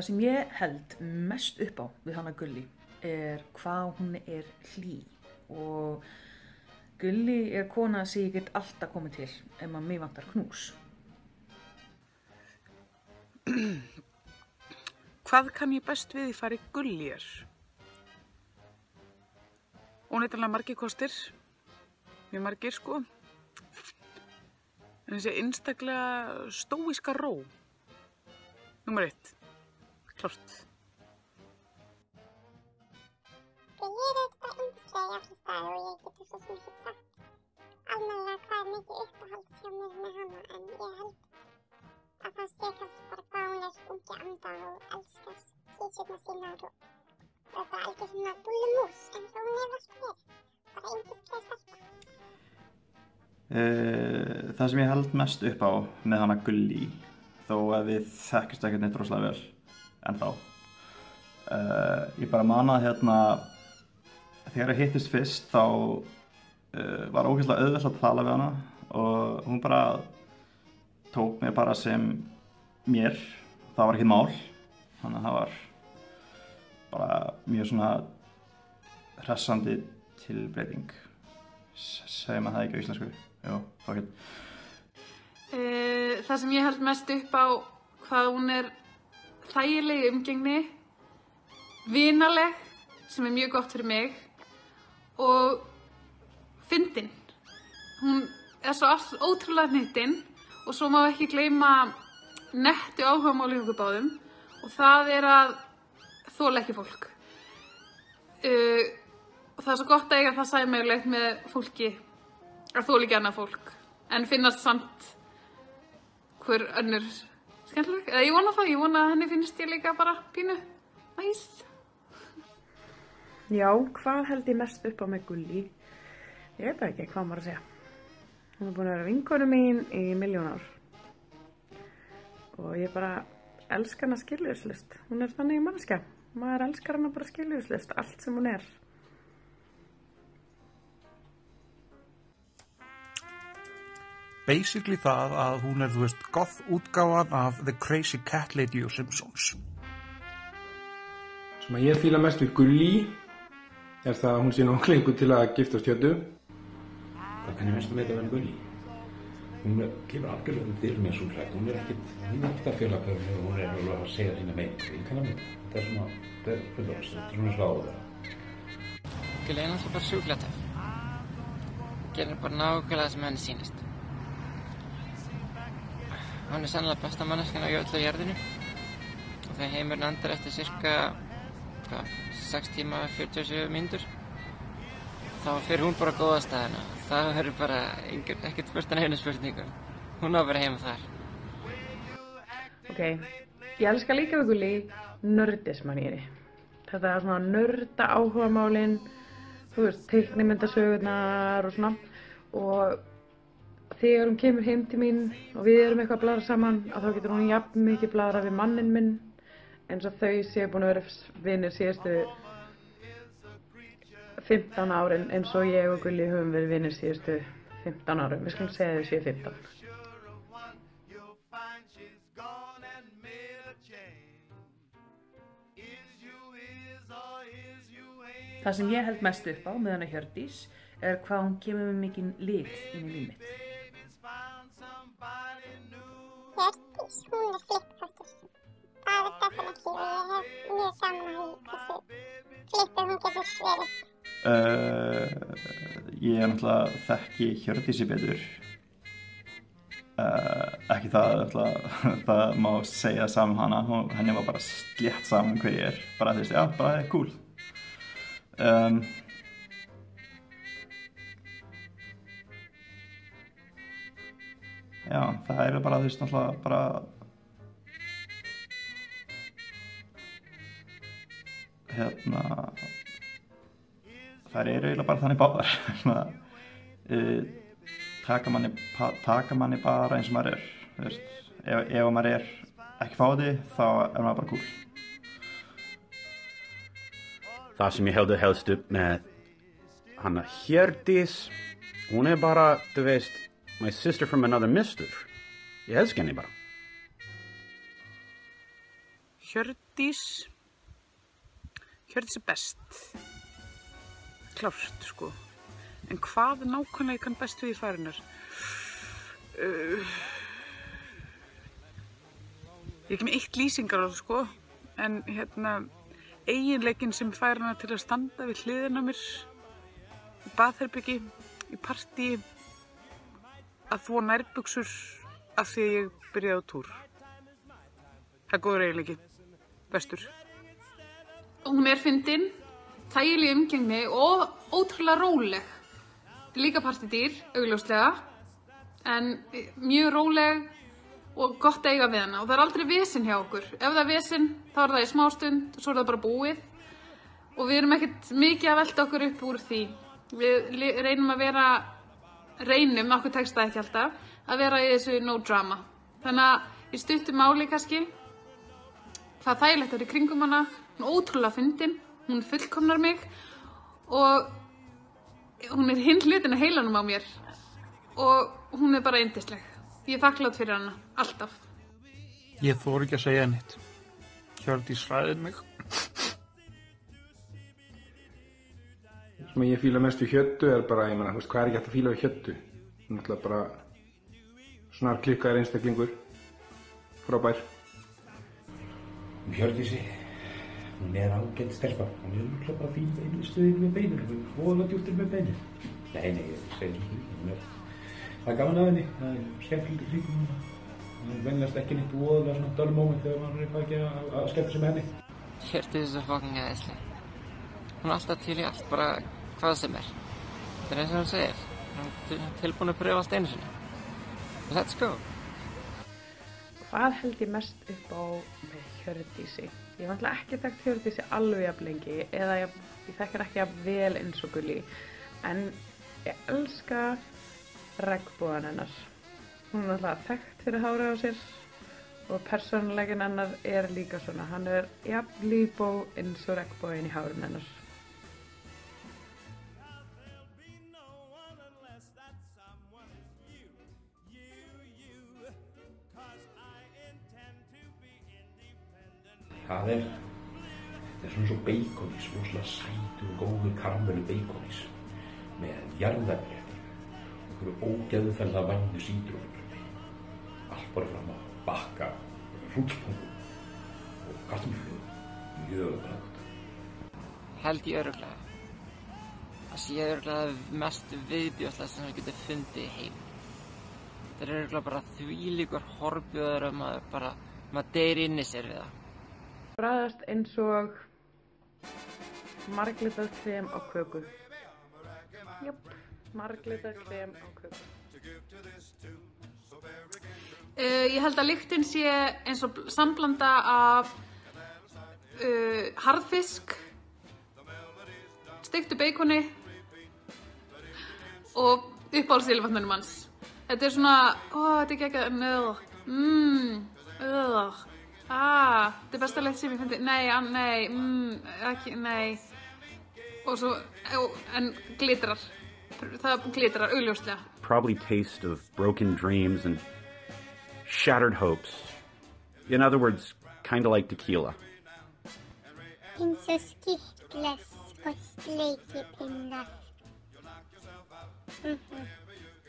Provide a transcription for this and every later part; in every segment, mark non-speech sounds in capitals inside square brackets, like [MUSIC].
Það sem ég held mest upp á við hana Gulli er hvað hún er hlý og Gulli er kona sem ég get alltaf komið til ef maður mig vantar knús. [CLEARS THROAT] Hvað kann ég best við í fari gullýr? Óneitanlega margir kostir, mjög margir sko. En þessi einstaklega stóíska ró. Númer eitt, klart. Ég er auðvitað yndislega í allir staði og ég getur svo sem ekki sagt almennilega hvað er mikið uppáhald hjá mér með hana en ég held að það sé kannski bara hvað hún er ungi anda og elskar kísjurna sínar og þetta algjör svona bullumús eins og hún er alltaf verið. Bara yndislega stelpa. Uh, það sem ég held mest upp á með hana Gulli þó að við þekkist ekkert neitt rosalega vel en þá uh, ég bara manað hérna þegar ég hittist fyrst þá uh, var ógeðslega auðvitað að tala við hana og hún bara tók mér bara sem mér. Það var ekki mál. Þannig að það var bara mjög svona hressandi tilbreyting. Segir maður það ekki á íslensku? Fuck it. Uh, það sem ég held mest upp á hvað hún er þægileg í umgengni, vinaleg, sem er mjög gott fyrir mig, og fyndin. Hún er svo ótrúlega hnittinn og svo má ekki gleyma nettu áhugamáli hjá okkur báðum og það er að þóla ekki fólk. Uh, og það er svo gott að eiga það sæmjörlegt með fólki að þóla ekki annað fólk en finnast samt hver önnur skemmtileg. Eða ég vona það, ég vona að henni finnst ég líka bara pínu næs. Já, hvað held ég mest upp á með Gulli? Ég veit ekki hvað maður að segja. Hún er búin að vera vinkonu mín í miljón ár. Og ég bara elska hana skiljuslust. Hún er þannig mannskja. Maður elskar hana bara skiljuslust, allt sem hún er. Basically það að hún er, þú veist, goth útgáfan af The Crazy Cat Lady og Simpsons. sem að ég fýla mest við Gulli er það að hún sé náttúrulega lengur til að giftast hjötu Hvað kann ég mest að veita verið Gulli? Hún er, kemur algjörlega til mér svo hlægt. Hún er ekkit, hún er ekkit að fjöla hvað hún er alveg að segja sína meint. Ég kann að mér. Það er svona, það er fullorðast, þetta er svona sláðu það. Gulli er náttúrulega bara sjúklega töff. Gerir bara nákvæmlega það sem henni sýnist. Hún er sannlega besta manneskjan á öllu jörðinu. Og þegar heimurinn andar eftir cirka, hvað, 6 tíma 47 mínútur, þá fyrir hún bara góða staðina. Það verður bara einhver, ekkert spurt en einu spurningu. Hún á að vera heima þar. Ok, ég elska líka við Gulli nördismaníri. Þetta er svona nörda áhugamálin, þú veist, teiknimyndasögurnar og svona. Og þegar hún kemur heim til mín og við erum eitthvað að bladra saman, að þá getur hún jafn mikið bladra við mannin minn eins og þau séu búin að vera vinnir síðustu 15 árin eins og ég og Gulli höfum verið vinnir síðustu 15 árin. Við skulum segja þau séu 15. Það sem ég held mest upp á með hana Hjördís er hvað hún kemur með mikinn lit inn í líf mitt. Hjördís, hún er. Það er definitely og ég hef mjög gaman að því hversu flippið hún getur verið. Uh, ég er náttúrulega þekki Hjördísi betur uh, ekki það [LAUGHS] það má segja saman hana henni var bara slétt saman hver ég er bara þú veist, já, bara það er cool um, já, það er bara þú veist náttúrulega bara hérna þær eru eiginlega bara þannig báðar. Uh, [LAUGHS] taka, manni, taka manni bara eins og maður er veist, ef, ef maður er ekki fáði þá er maður bara cool Það sem ég hefði helst upp með hana Hjördís hún er bara, þú veist my sister from another mister. Ég elsk henni bara Hjördís. Hjördís er best. Klárt sko. En hvað nákvæmlega kann best við í færinar uh, ég ekki með eitt lýsingar á það sko. En hérna eiginleikin sem fær hana til að standa við hliðina mér í baðherbyggi í partí að þvó nærbuksur af því að ég byrjaði á túr það er góður eiginleiki bestur Hún er fyndin, þægileg umgengni og ótrúlega róleg. Líka partidýr, augljóslega, en mjög róleg og gott eiga við hana. Og það er aldrei vesen hjá okkur. Ef það er vesen, þá er það í smástund og svo er það bara búið. Og við erum ekkert mikið að velta okkur upp úr því. Við reynum að vera, reynum, okkur tekst það ekki alltaf, að vera í þessu no drama. Þannig að í stuttum máli kannski, það þægilegt er í kringum hana, hún er ótrúlega fyndin, hún fullkomnar mig og hún er hinn hlutin að heilanum á mér og hún er bara yndisleg. Ég er þakklátt fyrir hana, alltaf. Ég þór ekki að segja neitt. Hjördís ræðir mig. Sem ég fíla mest við hjöttu er bara, ég menna, þú veist, hvað er ekki hægt að fíla við hjöttu? Hún er alltaf bara snar klikkaðir einstaklingur, frábær. Hjördísi, hún er ágætt stelpa. Hún er náttúrulega bara fín einu stuðin með beinu. Hún er voðalega djúptir með beinu. Nei, nei, ég segi ekki. Hún er, það er gaman að henni. Það er skemmtilegt í kringum hún. Það er venjast ekki neitt voðalega svona dull moment þegar maður er eitthvað ekki að, að skemmta sig með henni. Hjördís er svo fucking aðeinslega. Hún er alltaf til í allt, bara hvað sem er. Það er eins og hún segir. Hún er til- tilbúin að pröfa allt einu sinni. Let's go. Hvað held ég mest upp á með Hjördísi? Ég hef alltaf ekki þekkt Hjördísi alveg jafn lengi eða ég, ég þekkir ekki jafn vel eins og Gulli en ég elska regnbúan hennar. Hún er alltaf þekkt fyrir hárið á sér og persónulegin hennar er líka svona. Hann er jafn líbó eins og regnbúin í hárið hennar. Það er, þetta er svona svo beikonís, sætur og góður karamellu beikonís með jarðarbreytir og einhverju ógeðfelda vænu sítrónubröndi. Allt bara fram að bakka, hrútspungum og kartumflögu. Mjög glægt. Held ég öruglega. Það sé öruglega mest viðbjóðslega sem það getur fundið í heim. Það er öruglega bara þvílíkur horfjóður að maður bara, maður deyr inni sér við það. Bræðast eins og marglitað krem á köku. Jöp, marglitað krem á köku. Uh, ég held að lyktin sé eins og bl- samblanda af uh, harðfisk, steiktu beikoni og uppáhaldsýlifatnunum hans. Þetta er svona, ó, þetta er ekki ekki, mmm, öð, ah, þetta er besta leitt sem ég fyndi, nei, an, nei, mmm, ekki, nei. Og svo, ó, en glitrar, það glitrar augljóslega. Probably taste of broken dreams and shattered hopes. In other words, kind of like tequila. Eins og skýrtles og sleikipinnar. Mhm.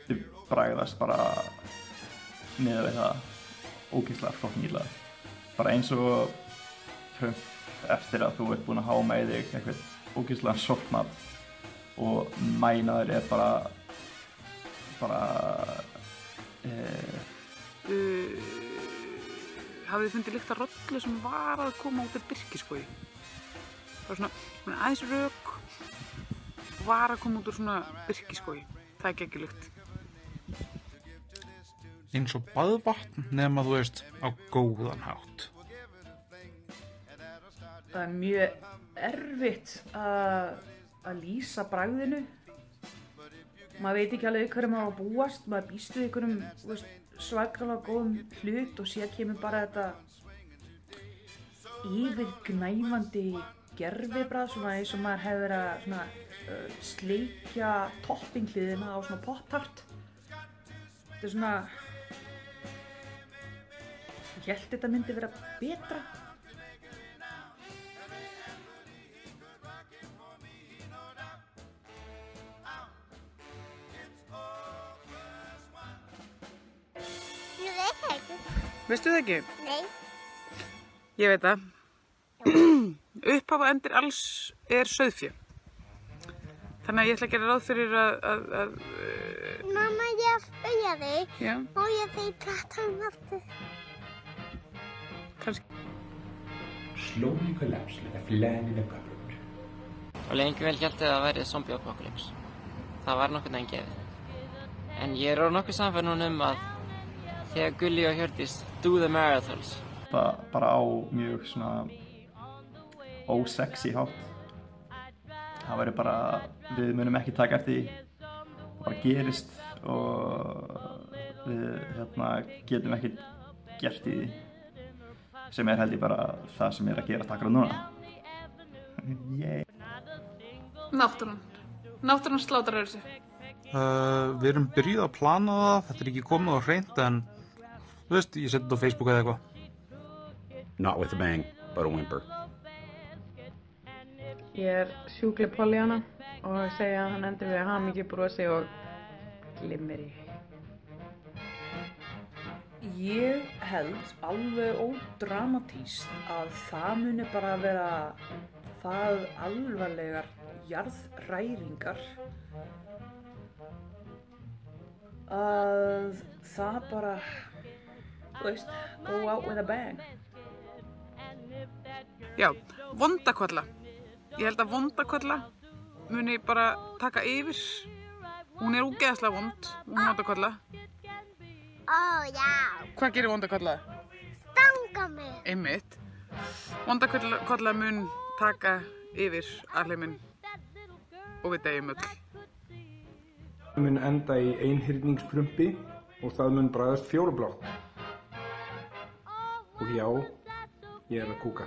Þið bragðast bara niður við það ógeðslega fokkin illa. Bara eins og pröf eftir að þú ert búinn að háa með þig eitthvað ógeðslega sortmat og mænaður er bara bara eh, uh, hafið þið fundið líkt að rollu sem var að koma út af byrkiskói það var svona, svona aðeins og var að koma út úr svona byrkiskói það er ekki lykt Eins og baðvatn nema þú veist á góðan hátt. Það er mjög erfitt að, lýsa bragðinu. Maður veit ekki alveg hverju maður á að búast, maður býst við einhverjum svakalega góðum hlut og síðan kemur bara þetta yfirgnæfandi gerfibrað, svona eins og maður hefur að svona, uh, sleikja toppingliðina á svona pop-tart. Þetta er svona, ég held þetta myndi vera betra Veistu það ekki? Nei. Ég veit það. [CLEARS THROAT] Upphaf og endir alls er sauðfjö. Þannig að ég ætla að gera ráð fyrir að, að, að uh, Mamma, ég að spyrja þig. Já. Má ég þig plattan aftur? kannski Slowly collapse like a flag in a cupboard. Og lengi vel held ég að það væri zombie apocalypse. Það var nokkurn veginn gefið. En ég er orðið nokkuð samfæð núna um að þegar Gulli og Hjördís do the marathons bara, bara á mjög svona ósexy hátt það væri bara við munum ekki taka eftir því það bara gerist og við hérna, getum ekki gert í því sem er held ég bara það sem er að gera takkar núna [LAUGHS] yeah. Náttúran. Náttúran slátrar þessu. Uh, við erum byrjuð að plana það, þetta er ekki komið á hreint en þú veist, ég seti þetta á Facebook eða eitthvað. Not with a bang, but a whimper. Ég er sjúkli Pollyanna og segja að hann endur við að hafa mikið brosi og glimmeri. Ég held alveg ódramatíst að það muni bara vera það alvarlegar jarðræringar að það bara, veist, go out with a bang. Já, vondakolla. Ég held að vondakolla muni bara taka yfir. Hún er úgeðslega vond, hún vondakolla. Ó, já. Hvað gerir vondakolla? Stanga mig. Einmitt. Vondakolla mun taka yfir alheiminn og við deyjum öll. Það mun enda í einhyrningsprumpi og það mun bræðast fjólublátt. Og já, ég er að kúka.